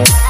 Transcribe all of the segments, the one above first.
Aadesh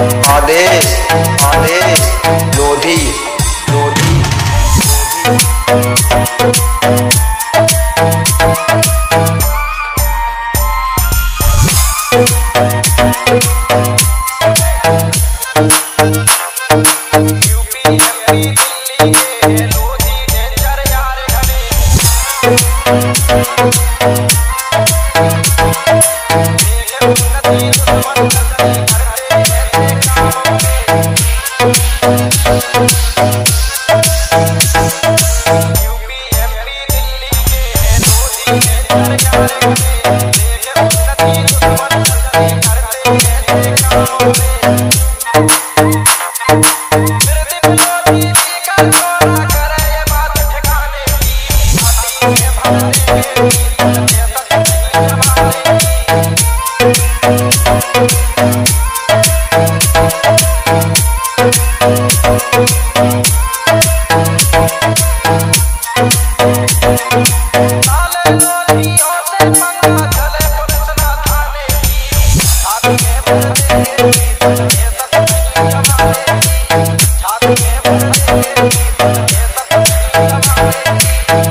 Aadesh Aadesh Lodhi.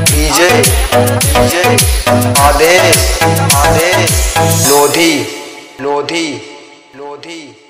DJ DJ Lodhi Lodhi Lodhi.